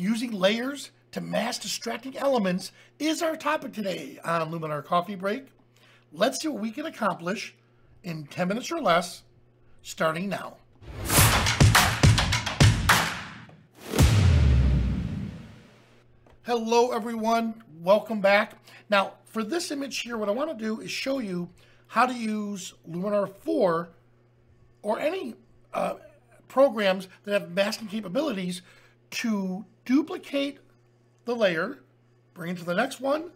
Using layers to mask distracting elements is our topic today on Luminar Coffee Break. Let's see what we can accomplish in 10 minutes or less, starting now. Hello everyone, welcome back. Now for this image here, what I want to do is show you how to use Luminar 4 or any uh, programs that have masking capabilities to duplicate the layer, bring it to the next one,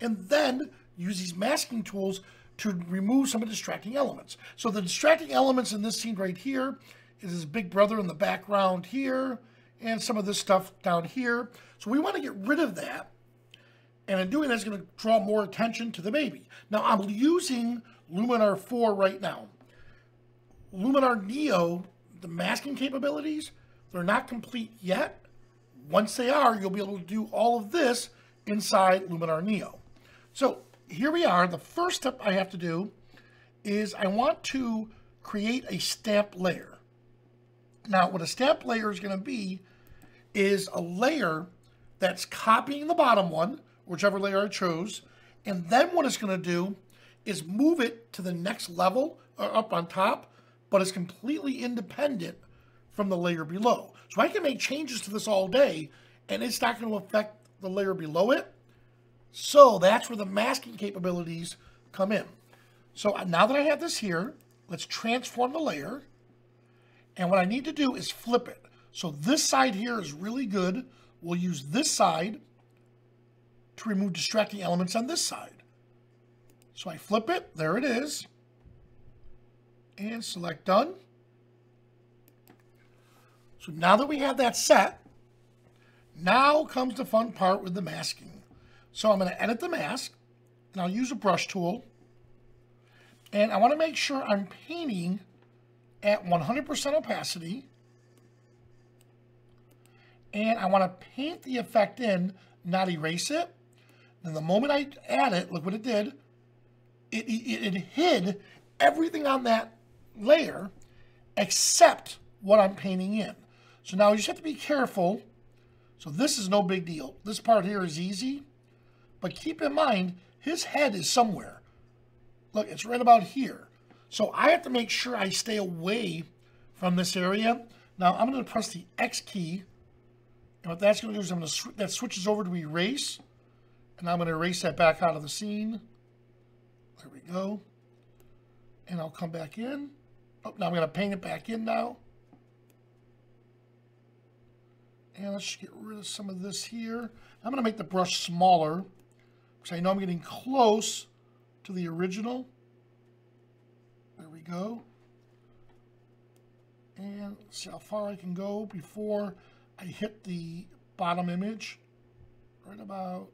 and then use these masking tools to remove some of the distracting elements. So the distracting elements in this scene right here is his big brother in the background here, and some of this stuff down here. So we want to get rid of that. And in doing that, it's going to draw more attention to the baby. Now, I'm using Luminar 4 right now. Luminar Neo, the masking capabilities, they're not complete yet. Once they are, you'll be able to do all of this inside Luminar Neo. So here we are. The first step I have to do is I want to create a stamp layer. Now, what a stamp layer is going to be is a layer that's copying the bottom one, whichever layer I chose, and then what it's going to do is move it to the next level or uh, up on top, but it's completely independent from the layer below. So I can make changes to this all day, and it's not going to affect the layer below it. So that's where the masking capabilities come in. So now that I have this here, let's transform the layer. And what I need to do is flip it. So this side here is really good. We'll use this side to remove distracting elements on this side. So I flip it, there it is, and select done. So now that we have that set, now comes the fun part with the masking. So I'm going to edit the mask, and I'll use a brush tool. And I want to make sure I'm painting at 100% opacity and I want to paint the effect in, not erase it. And the moment I add it, look what it did. It, it, it hid everything on that layer except what I'm painting in. So now you just have to be careful. So this is no big deal. This part here is easy. But keep in mind, his head is somewhere. Look, it's right about here. So I have to make sure I stay away from this area. Now I'm going to press the X key and what that's going to do is I'm going to, sw that switches over to erase. And I'm going to erase that back out of the scene. There we go. And I'll come back in. Oh, now I'm going to paint it back in now. And let's get rid of some of this here. I'm going to make the brush smaller because I know I'm getting close to the original. There we go. And see how far I can go before I hit the bottom image right about,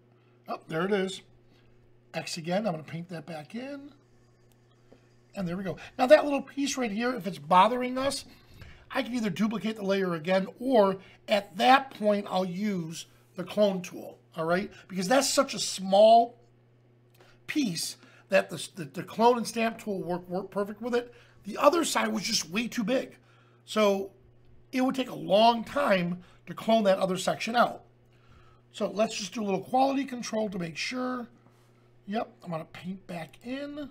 oh, there it is. X again, I'm going to paint that back in. And there we go. Now that little piece right here, if it's bothering us, I can either duplicate the layer again, or at that point, I'll use the clone tool, all right? Because that's such a small piece that the, the, the clone and stamp tool work, work perfect with it. The other side was just way too big. So it would take a long time to clone that other section out. So let's just do a little quality control to make sure. Yep, I'm to paint back in.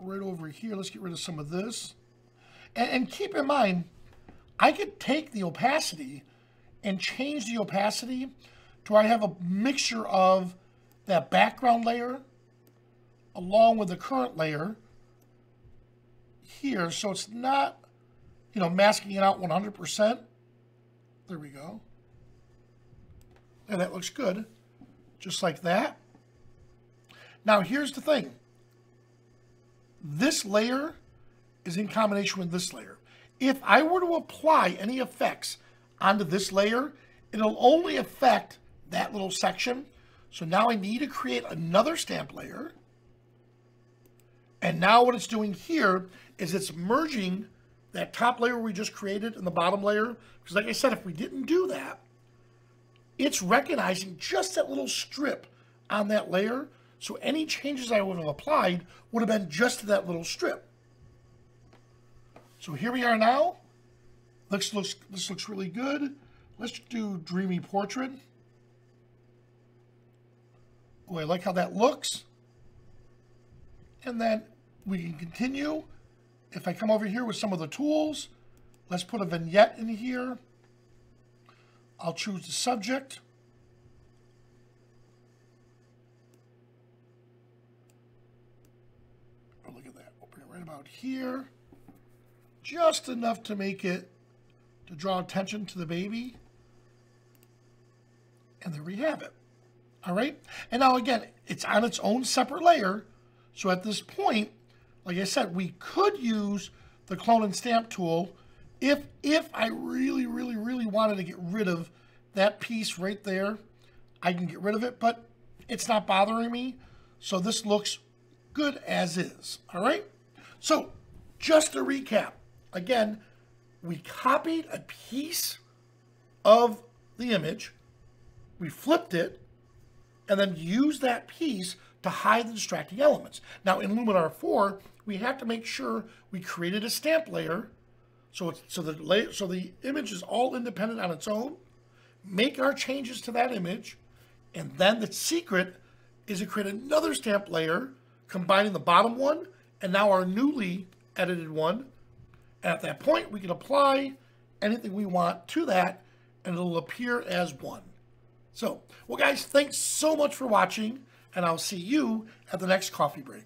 Right over here, let's get rid of some of this. And, and keep in mind, I could take the opacity and change the opacity to I have a mixture of that background layer along with the current layer here. So it's not you know, masking it out 100%. There we go. And that looks good, just like that. Now, here's the thing. This layer is in combination with this layer. If I were to apply any effects onto this layer, it'll only affect that little section. So now I need to create another stamp layer. And now what it's doing here is it's merging that top layer we just created and the bottom layer, because like I said, if we didn't do that, it's recognizing just that little strip on that layer. So any changes I would have applied would have been just to that little strip. So here we are now. Looks, looks, this looks really good. Let's do Dreamy Portrait. Oh, I like how that looks. And then we can continue. If I come over here with some of the tools, let's put a vignette in here. I'll choose the subject. Oh, look at that. We'll bring it right about here. Just enough to make it, to draw attention to the baby. And there we have it. All right. And now again, it's on its own separate layer. So at this point, like I said, we could use the clone and stamp tool if if I really, really, really wanted to get rid of that piece right there, I can get rid of it, but it's not bothering me. So this looks good as is. All right. So just to recap, again, we copied a piece of the image, we flipped it, and then used that piece to hide the distracting elements. Now in Luminar 4, we have to make sure we created a stamp layer so it's, so the so the image is all independent on its own. Make our changes to that image, and then the secret is to create another stamp layer combining the bottom one and now our newly edited one. At that point, we can apply anything we want to that, and it'll appear as one. So, well, guys, thanks so much for watching, and I'll see you at the next coffee break.